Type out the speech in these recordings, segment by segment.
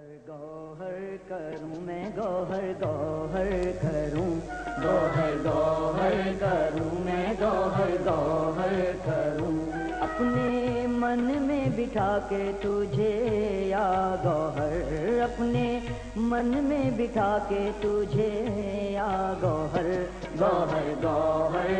گوہر کروں میں، گوہر گوہر کروں. گوہر گوہر کروں میں، گوہر گوہر کروں. اپنے من میں بٹھا کے تجھے یا گوہر. اپنے من میں بٹھا کے تجھے یا گوہر. گوہر گوہر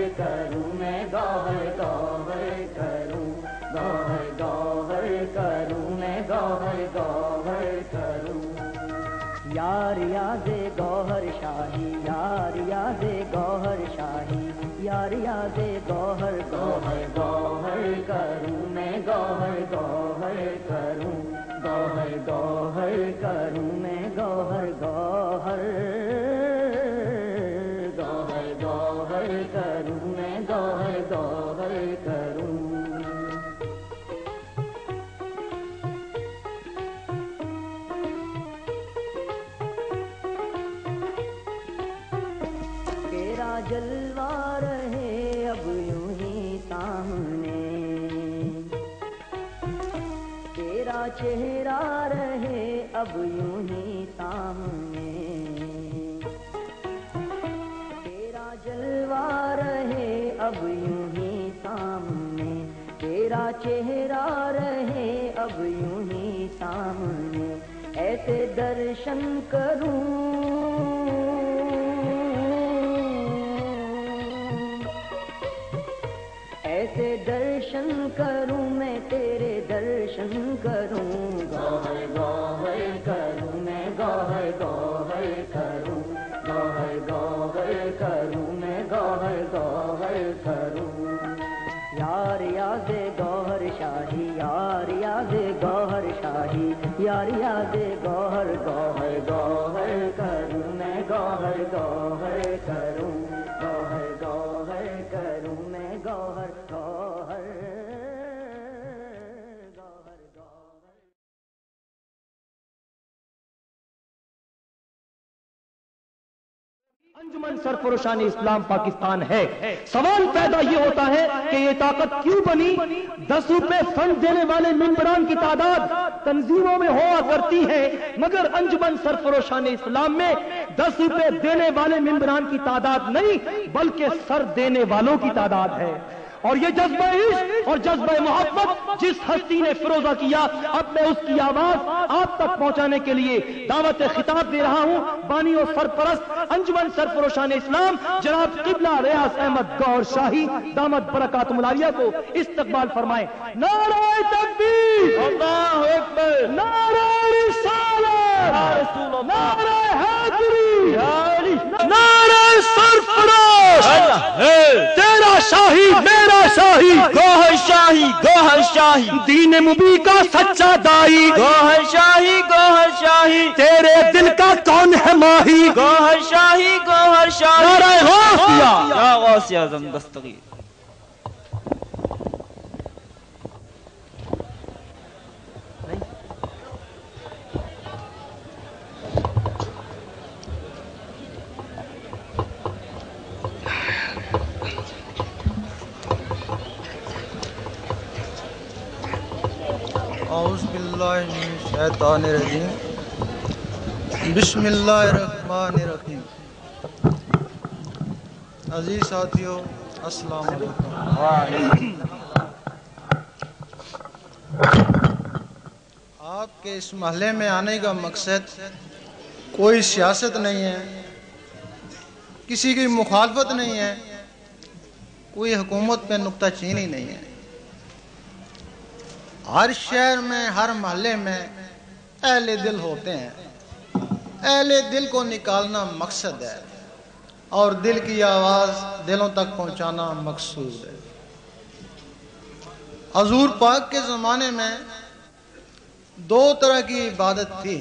یار یاد گوہر گوہر گوہر کروں میں گوہر گوہر کروں گوہر گوہر کروں چہرہ رہے اب یوں ہی سامنے۔ تیرا جلوہ رہے اب یوں ہی سامنے۔ تیرا چہرہ رہے اب یوں ہی سامنے۔ ایسے درشن کروں۔ ایسے درشن کروں۔ درشن کروں گوہر گوہر کروں میں گوہر گوہر کروں۔ گوہر گوہر کروں میں گوہر گوہر کروں۔ یار یاد گوہر شاہی یار یاد گوہر شاہی۔ یار یاد گوہر گوہر گوہر کروں میں گوہر گوہر انجمن سرفروشان اسلام پاکستان ہے۔ سوال پیدا یہ ہوتا ہے کہ یہ طاقت کیوں بنی؟ دس روپے فنڈ دینے والے ممبران کی تعداد تنظیموں میں ہوا کرتی ہے، مگر انجمن سرفروشان اسلام میں دس روپے دینے والے ممبران کی تعداد نہیں، بلکہ سر دینے والوں کی تعداد ہے۔ اور یہ جذبہ عشق اور جذبہ محبت جس ہستی نے فروزہ کیا اب میں اس کی آواز آپ تک پہنچانے کے لیے دعوت خطاب دے رہا ہوں۔ بانی و سرپرست انجمن سرفروشان اسلام جناب قبلہ ریاض احمد گور شاہی دامت برکات ملاریہ کو استقبال فرمائیں۔ نعرہ تکبیر! اللہ اکبر! نعرہ رسالت نعرہ حیدری نعرہ سرفروش تیرا شاہی میرا شاہی۔ گوہر شاہی گوہر شاہی۔ دین مبی کا سچا دائی۔ گوہر شاہی گوہر شاہی۔ تیرے دل کا کون ہے ماہی؟ گوہر شاہی گوہر شاہی۔ نعرہ غوثیہ یا غوث من الشیطان الرجیم بسم اللہ الرحمن الرحیم۔ عزیز ساتھیو، السلام علیکم۔ آپ کے اس محلے میں آنے کا مقصد کوئی سیاست نہیں ہے، کسی کی مخالفت نہیں ہے، کوئی حکومت پہ نکتہ چینی نہیں ہے۔ ہر شہر میں، ہر محلے میں اہل دل ہوتے ہیں۔ اہل دل کو نکالنا مقصد ہے اور دل کی آواز دلوں تک پہنچانا مقصود ہے۔ حضور پاک کے زمانے میں دو طرح کی عبادت تھی۔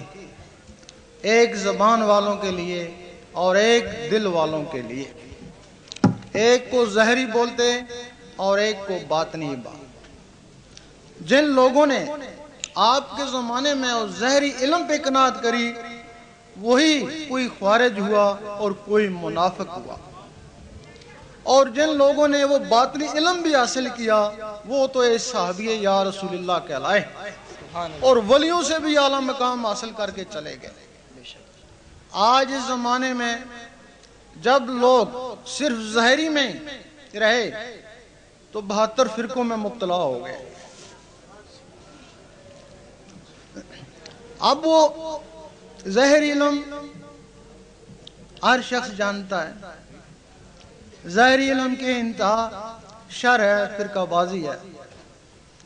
ایک زبان والوں کے لیے اور ایک دل والوں کے لیے۔ ایک کو زہری بولتے اور ایک کو باطنی بات جن لوگوں نے آپ کے زمانے میں اور زہری علم پہ کنات کری، وہی کوئی خارج ہوا اور کوئی منافق ہوا۔ اور جن لوگوں نے وہ باطنی علم بھی حاصل کیا، وہ تو اے صحابی یا رسول اللہ کہلائے۔ اور ولیوں سے بھی اعلیٰ مقام حاصل کر کے چلے گئے۔ آج اس زمانے میں جب لوگ صرف ظاہری میں رہے، تو بہتر فرقوں میں مبتلا ہو گئے۔ اب وہ ظاہری علم ہر شخص جانتا ہے۔ ظاہری علم کے انتہا شر ہے، فرقہ بازی ہے۔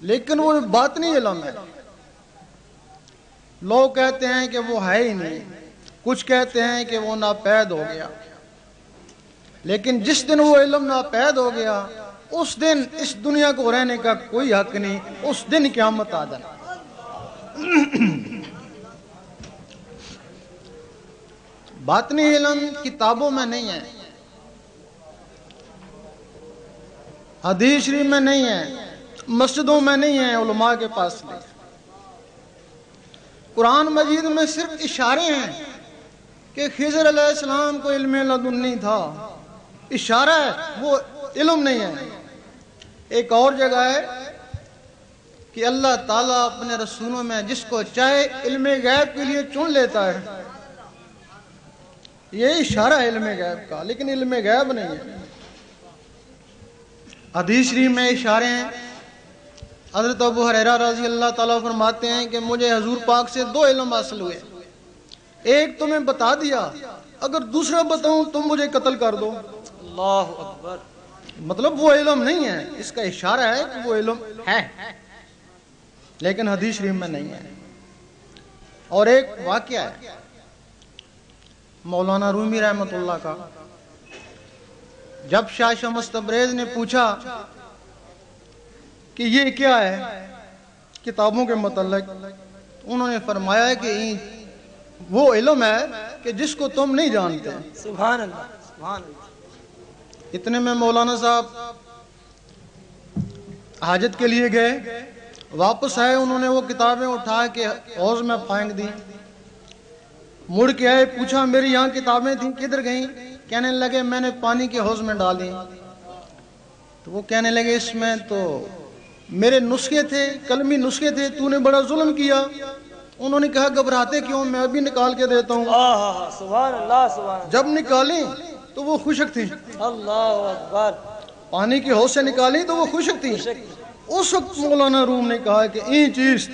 لیکن وہ باطنی علم ہے۔ لوگ کہتے ہیں کہ وہ ہے ہی نہیں۔ کچھ کہتے ہیں کہ وہ ناپید ہو گیا۔ لیکن جس دن وہ علم ناپید ہو گیا، اس دن اس دنیا کو رہنے کا کوئی حق نہیں۔ اس دن قیامت آ جانا۔ باطنی علم، کتابوں میں نہیں ہے۔ حدیث شریف میں نہیں ہے، مسجدوں میں نہیں ہے علماء کے پاس نہیں قرآن مجید میں صرف اشارے ہیں کہ خضر علیہ السلام کو علم لدن نہیں تھا۔ اشارہ ہے، وہ علم نہیں ہے۔ ایک اور جگہ ہے کہ اللہ تعالیٰ اپنے رسولوں میں جس کو چاہے علم غیب کے لیے چن لیتا ہے۔ یہ اشارہ علم غیب کا لیکن علم غیب نہیں ہے۔ حدیث شریف میں اشارے ہیں۔ حضرت ابو حریرہ رضی اللہ تعالیٰ فرماتے ہیں کہ مجھے حضور پاک سے دو علم حاصل ہوئے۔ ایک تمہیں بتا دیا اگر دوسرا بتاؤں تم مجھے قتل کر دو۔ اللہ اکبر۔ مطلب وہ علم نہیں ہے اس کا اشارہ ہے کہ وہ علم ہے۔ لیکن حدیث شریف میں نہیں ہے۔ اور ایک واقعہ ہے۔ مولانا رومی رحمت اللہ کا۔ جب شاہ شمس تبریز نے پوچھا کہ یہ کیا ہے کتابوں کے متعلق انہوں نے فرمایا کہ وہ علم ہے کہ جس کو تم نہیں جانتے۔ سبحان اللہ سبحان اللہ۔ اتنے میں مولانا صاحب حاجت کے لیے گئے واپس آئے انہوں نے وہ کتابیں اٹھا کے حوض میں پھینک دی۔ مڑ کے آئے پوچھا میری یہاں کتابیں تھیں کدھر گئیں؟ کہنے لگے میں نے پانی کے حوض میں ڈال دی۔ تو وہ کہنے لگے اس میں تو میرے نسخے تھے کلمی نسخے تھے تو نے بڑا ظلم کیا۔ انہوں نے کہا گھبراتے کیوں؟ میں ابھی نکال کے دیتا ہوں۔ آہا سبحان اللہ سبحان جب نکالیں تو وہ خوشک تھی اللہ اکبر۔ پانی کی حوض سے نکالیں تو وہ خوشک تھی اس وقت مولانا روم نے کہا کہ این چیز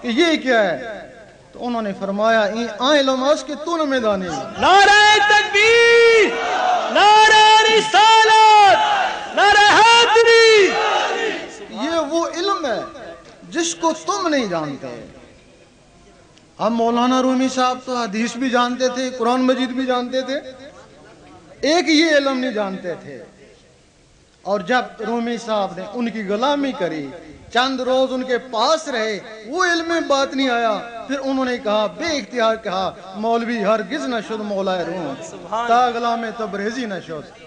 کہ یہ کیا ہے؟ تو انہوں نے فرمایا این آئیں لماس کہ تو نہ دانے نعرہ تکبیر نعرہ رسالت نعرہ حیدری یہ وہ علم ہے جس کو تم نہیں جانتے۔ اب مولانا رومی صاحب تو حدیث بھی جانتے تھے قرآن مجید بھی جانتے تھے۔ ایک یہ علم نہیں جانتے تھے۔ اور جب رومی صاحب نے ان کی غلامی کری چند روز ان کے پاس رہے وہ علم بات نہیں آیا۔ پھر انہوں نے کہا بے اختیار کہا مولوی ہرگز نہ شد مولا روم۔ تا غلام تبریزی نہ شد۔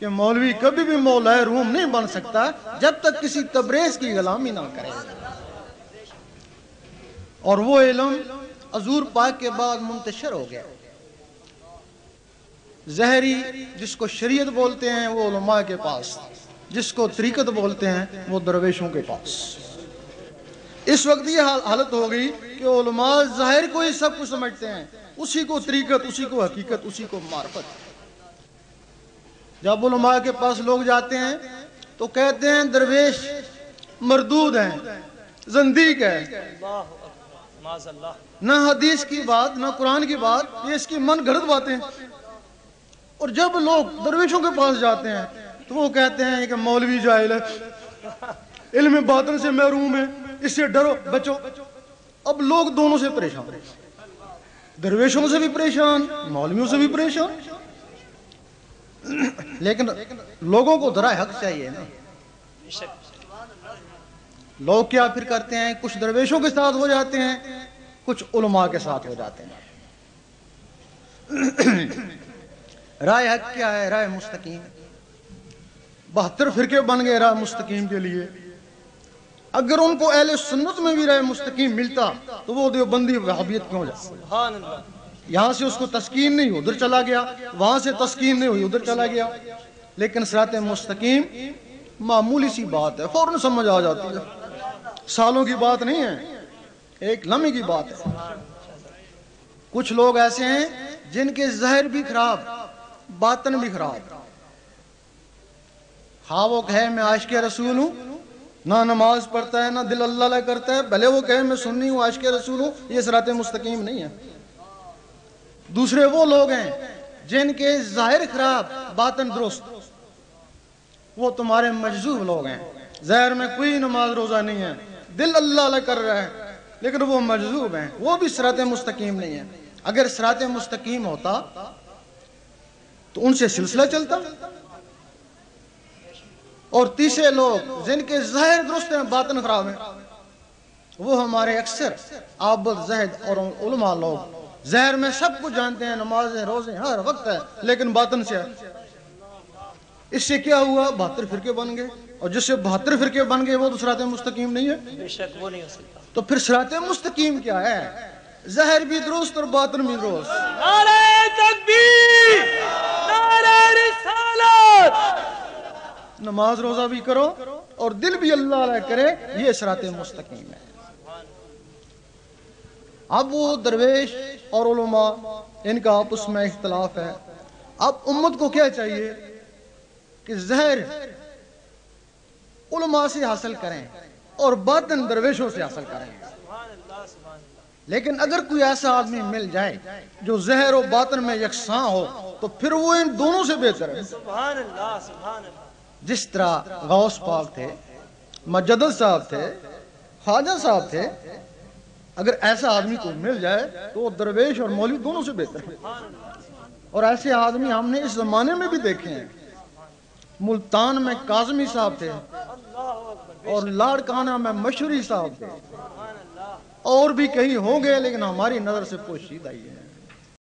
کہ مولوی کبھی بھی مولا روم نہیں بن سکتا جب تک کسی تبریز کی غلامی نہ کرے۔ اور وہ علم حضور پاک کے بعد منتشر ہو گیا۔ زہری جس کو شریعت بولتے ہیں وہ علماء کے پاس۔ جس کو طریقت بولتے ہیں وہ درویشوں کے پاس۔ اس وقت یہ حالت ہو گئی کہ علماء ظاہر کو ہی سب کچھ سمجھتے ہیں۔ اسی کو طریقت، اسی کو حقیقت، اسی کو معرفت۔ جب علماء کے پاس لوگ جاتے ہیں تو کہتے ہیں درویش مردود ہیں، زندیق ہے نہ حدیث کی بات، نہ قرآن کی بات، یہ اس کی من گھڑت باتیں۔ اور جب لوگ درویشوں کے پاس جاتے ہیں تو وہ کہتے ہیں کہ مولوی جاہل ہے۔ علم باطن سے محروم ہے، اس سے ڈرو، بچو۔ اب لوگ دونوں سے پریشان۔ درویشوں سے بھی پریشان، مولویوں سے بھی پریشان۔ لیکن لوگوں کو ذرا حق چاہیے نا۔ لوگ کیا پھر کرتے ہیں؟ کچھ درویشوں کے ساتھ ہو جاتے ہیں، کچھ علماء کے ساتھ ہو جاتے ہیں۔ رائے حق کیا ہے؟ رائے مستقیم۔ بہتر فرقے بن گئے رائے مستقیم کے لیے۔ اگر ان کو اہل سنت میں بھی رائے مستقیم ملتا تو وہ دیوبندی وحابیت کیوں جاتا اللہ۔ یہاں سے اس کو تسکین نہیں ادھر چلا گیا۔ وہاں سے تسکین نہیں ہوئی ادھر چلا گیا۔ لیکن سرات مستقیم معمولی سی بات ہے فوراً سمجھ آ جاتی ہے۔ سالوں کی بات نہیں ہے ایک لمحے کی بات ہے۔ کچھ لوگ ایسے ہیں جن کے زہر بھی خراب باطن بھی خراب۔ ہاں وہ کہے میں عاشق رسول ہوں، نہ نماز پڑھتا ہے، نہ دل اللہ اللہ کرتا ہے، بھلے وہ کہے میں سننی ہوں، عاشق رسول ہوں، یہ سرات مستقیم نہیں ہے۔ دوسرے وہ لوگ ہیں جن کے ظاہر خراب، باطن درست۔ وہ تمہارے مجذوب لوگ ہیں۔ ظاہر میں کوئی نماز روزہ نہیں ہے، دل اللہ اللہ کر رہا ہے، لیکن وہ مجذوب ہیں۔ وہ بھی سرات مستقیم نہیں ہے۔ اگر سرات مستقیم ہوتا تو ان سے سلسلہ چلتا۔ اور تیسرے لوگ جن کے ظاہر درست ہیں باطن خراب ہیں۔ وہ ہمارے اکثر عابد زہد اور علماء لوگ۔ زہر میں سب کچھ جانتے ہیں نمازیں روزیں ہر وقت ہے لیکن باطن سے ہے اس سے کیا ہوا؟ بہتر فرقے بن گئے۔ اور جس سے بہتر فرقے بن گئے وہ تو سرات مستقیم نہیں ہے۔ بے شک وہ نہیں ہو سکتا۔ تو پھر سرات مستقیم کیا ہے؟ زہر بھی درست اور باطن بھی درست۔ نعرہ تکبیر! نعرہ رسالت! نماز روزہ بھی کرو اور دل بھی اللہ علیہ کرے، یہ سرات مستقیم ہے۔ اب وہ درویش اور علماء، ان کا آپس میں اختلاف ہے۔ اب امت کو کیا چاہیے؟ کہ زہر علماء سے حاصل کریں اور باطن درویشوں سے حاصل کریں۔ لیکن اگر کوئی ایسا آدمی مل جائے جو زہر و باطن میں یکساں ہو، تو پھر وہ ان دونوں سے بہتر ہے۔ سبحان اللہ سبحان اللہ۔ جس طرح غوث پاک تھے، مجدد صاحب تھے، خواجہ صاحب تھے، اگر ایسا آدمی کو مل جائے تو وہ درویش اور مولوی دونوں سے بہتر ہے اور ایسے آدمی ہم نے اس زمانے میں بھی دیکھے ہیں۔ ملتان میں کاظمی صاحب تھے اور لاڑکانہ میں مشہوری صاحب تھے۔ اور بھی کہیں ہوں گے لیکن ہماری نظر سے پوشیدہ ہی ہے